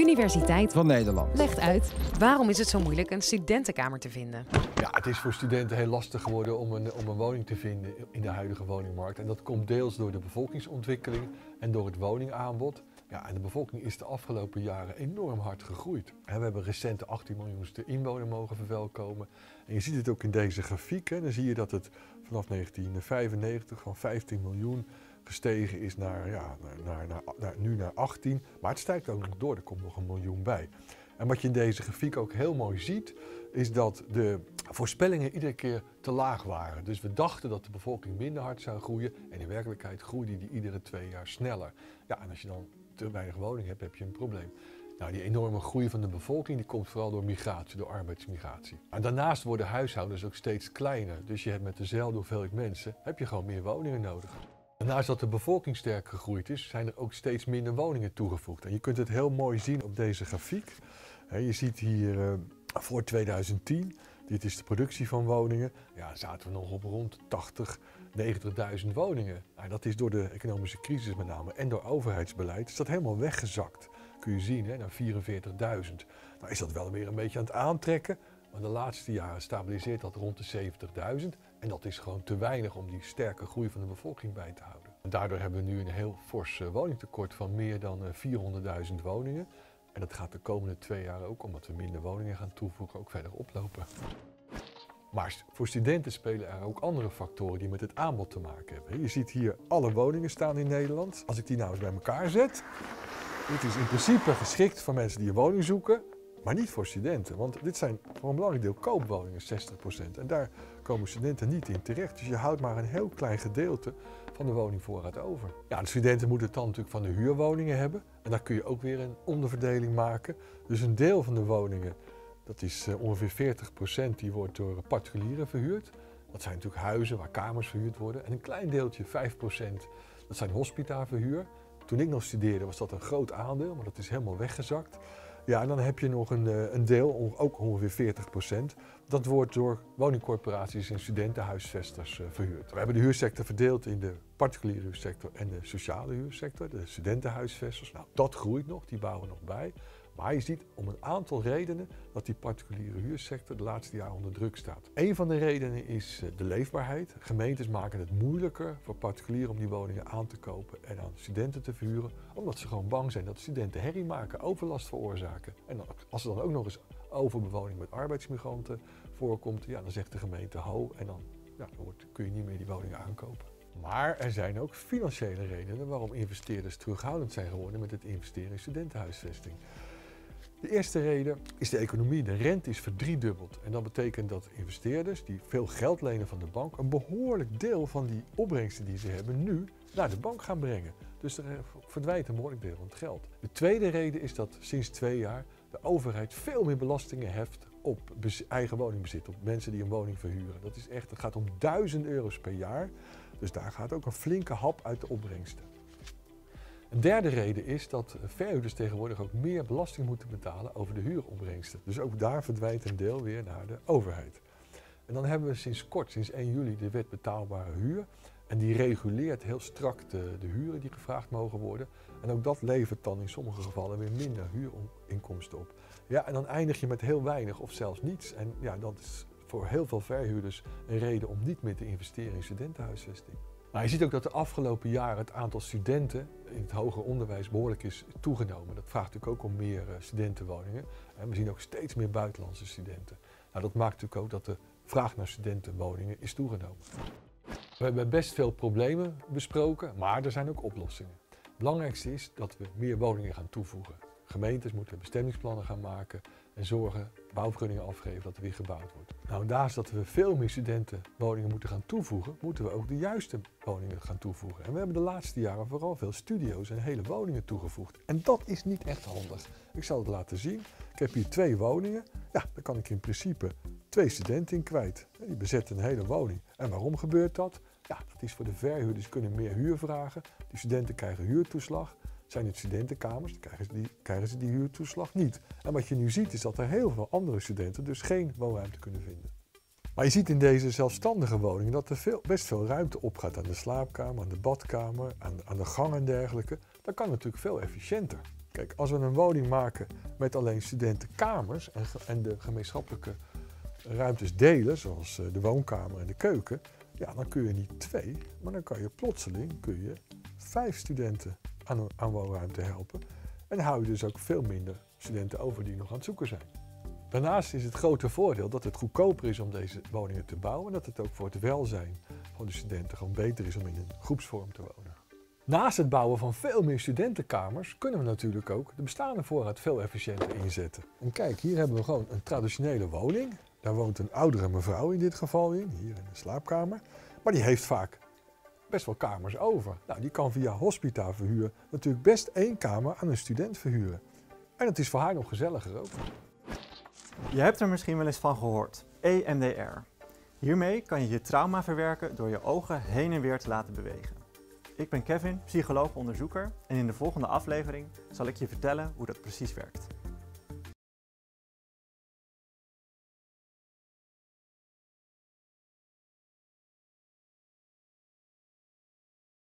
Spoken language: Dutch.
Universiteit van Nederland. legt uit waarom is het zo moeilijk een studentenkamer te vinden. Ja, het is voor studenten heel lastig geworden om een, om een woning te vinden in de huidige woningmarkt. En dat komt deels door de bevolkingsontwikkeling en door het woningaanbod. Ja, en de bevolking is de afgelopen jaren enorm hard gegroeid. We hebben recent 18 miljoenste inwoner mogen verwelkomen. En je ziet het ook in deze grafiek. Hè. Dan zie je dat het vanaf 1995 van 15 miljoen gestegen is naar, ja, naar, naar, naar, nu naar 18. Maar het stijgt ook nog door, er komt nog een miljoen bij. En wat je in deze grafiek ook heel mooi ziet, is dat de voorspellingen iedere keer te laag waren. Dus we dachten dat de bevolking minder hard zou groeien en in werkelijkheid groeide die iedere twee jaar sneller. Ja, en als je dan te weinig woning hebt, heb je een probleem. Nou, die enorme groei van de bevolking die komt vooral door migratie, door arbeidsmigratie. En daarnaast worden huishoudens ook steeds kleiner. Dus je hebt met dezelfde hoeveelheid mensen, heb je gewoon meer woningen nodig. Naast dat de bevolking sterk gegroeid is, zijn er ook steeds minder woningen toegevoegd. En je kunt het heel mooi zien op deze grafiek. Je ziet hier eh, voor 2010, dit is de productie van woningen, ja, zaten we nog op rond 80, 90.000 woningen. Nou, dat is door de economische crisis met name en door overheidsbeleid, is dat helemaal weggezakt. Kun je zien, hè, naar 44.000. Nou is dat wel weer een beetje aan het aantrekken, maar de laatste jaren stabiliseert dat rond de 70.000. En dat is gewoon te weinig om die sterke groei van de bevolking bij te houden. En daardoor hebben we nu een heel fors eh, woningtekort van meer dan 400.000 eh, woningen. En dat gaat de komende twee jaar ook, omdat we minder woningen gaan toevoegen, ook verder oplopen. Maar voor studenten spelen er ook andere factoren die met het aanbod te maken hebben. Je ziet hier alle woningen staan in Nederland. Als ik die nou eens bij elkaar zet, dit is in principe geschikt voor mensen die een woning zoeken. Maar niet voor studenten, want dit zijn voor een belangrijk deel koopwoningen, 60%. En daar komen studenten niet in terecht. Dus je houdt maar een heel klein gedeelte van de woningvoorraad over. Ja, de studenten moeten het dan natuurlijk van de huurwoningen hebben. En daar kun je ook weer een onderverdeling maken. Dus een deel van de woningen, dat is eh, ongeveer 40%, die wordt door particulieren verhuurd. Dat zijn natuurlijk huizen waar kamers verhuurd worden. En een klein deeltje, 5%, dat zijn hospitaverhuur. Toen ik nog studeerde was dat een groot aandeel, maar dat is helemaal weggezakt. Ja, en dan heb je nog een, eh, een deel, ook ongeveer 40 procent. Dat wordt door woningcorporaties en studentenhuisvesters eh, verhuurd. We hebben de huursector verdeeld in de particuliere huursector en de sociale huursector. De studentenhuisvesters, nou dat groeit nog, die bouwen nog bij. Maar je ziet om een aantal redenen dat die particuliere huursector de laatste jaren onder druk staat. Een van de redenen is eh, de leefbaarheid. Gemeentes maken het moeilijker voor particulieren om die woningen aan te kopen en aan studenten te verhuren, omdat ze gewoon bang zijn dat studenten herrie maken, overlast veroorzaken. En als er dan ook nog eens overbewoning met arbeidsmigranten voorkomt, ja, dan zegt de gemeente ho en dan, ja, dan kun je niet meer die woningen aankopen. Maar er zijn ook financiële redenen waarom investeerders terughoudend zijn geworden met het investeren in studentenhuisvesting. De eerste reden is de economie. De rente is verdriedubbeld. En dat betekent dat investeerders die veel geld lenen van de bank, een behoorlijk deel van die opbrengsten die ze hebben nu naar de bank gaan brengen. Dus er verdwijnt een behoorlijk deel van het geld. De tweede reden is dat sinds twee jaar de overheid veel meer belastingen heft op eigen woningbezit, op mensen die een woning verhuren. Dat is echt, het gaat om duizend euro's per jaar. Dus daar gaat ook een flinke hap uit de opbrengsten. Een derde reden is dat verhuurders tegenwoordig ook meer belasting moeten betalen over de huuropbrengsten. Dus ook daar verdwijnt een deel weer naar de overheid. En dan hebben we sinds kort, sinds 1 juli, de wet betaalbare huur. En die reguleert heel strak de, de huren die gevraagd mogen worden. En ook dat levert dan in sommige gevallen weer minder huurinkomsten op. Ja, en dan eindig je met heel weinig of zelfs niets. En ja, dat is voor heel veel verhuurders een reden om niet meer te investeren in studentenhuisvesting. Maar je ziet ook dat de afgelopen jaren het aantal studenten in het hoger onderwijs behoorlijk is toegenomen. Dat vraagt natuurlijk ook om meer eh, studentenwoningen. En we zien ook steeds meer buitenlandse studenten. Nou, dat maakt natuurlijk ook dat de vraag naar studentenwoningen is toegenomen. We hebben best veel problemen besproken, maar er zijn ook oplossingen. Het belangrijkste is dat we meer woningen gaan toevoegen. Gemeentes moeten bestemmingsplannen gaan maken en zorgen, bouwvergunningen afgeven dat er weer gebouwd wordt. Nou, naast dat we veel meer studentenwoningen moeten gaan toevoegen, moeten we ook de juiste woningen gaan toevoegen. En we hebben de laatste jaren vooral veel studio's en hele woningen toegevoegd. En dat is niet echt handig. Ik zal het laten zien. Ik heb hier twee woningen. Ja, daar kan ik in principe twee studenten in kwijt. Die bezetten een hele woning. En waarom gebeurt dat? Ja, dat is voor de verhuurders kunnen meer huur vragen. Die studenten krijgen huurtoeslag. Zijn het studentenkamers, dan krijgen ze, die, krijgen ze die huurtoeslag niet. En wat je nu ziet is dat er heel veel andere studenten dus geen woonruimte kunnen vinden. Maar je ziet in deze zelfstandige woningen dat er veel, best veel ruimte opgaat aan de slaapkamer, aan de badkamer, aan, aan de gang en dergelijke. Dat kan natuurlijk veel efficiënter. Kijk, als we een woning maken met alleen studentenkamers en, en de gemeenschappelijke ruimtes delen, zoals eh, de woonkamer en de keuken, ja, dan kun je niet twee, maar dan kan je plotseling kun je vijf studenten aan, woonruimte helpen. En hou je dus ook veel minder studenten over die nog aan het zoeken zijn. Daarnaast is het grote voordeel dat het goedkoper is om deze woningen te bouwen en dat het ook voor het welzijn van de studenten gewoon beter is om in een groepsvorm te wonen. Naast het bouwen van veel meer studentenkamers kunnen we natuurlijk ook de bestaande voorraad veel efficiënter inzetten. En kijk, hier hebben we gewoon een traditionele woning. Daar woont een oudere mevrouw in dit geval in, hier in de slaapkamer. Maar die heeft vaak best wel kamers over. Nou, die kan via Hospita verhuur natuurlijk best één kamer aan een student verhuren. En het is voor haar nog gezelliger ook. Je hebt er misschien wel eens van gehoord, EMDR. Hiermee kan je je trauma verwerken door je ogen heen en weer te laten bewegen. Ik ben Kevin, psycholoog-onderzoeker en in de volgende aflevering zal ik je vertellen hoe dat precies werkt.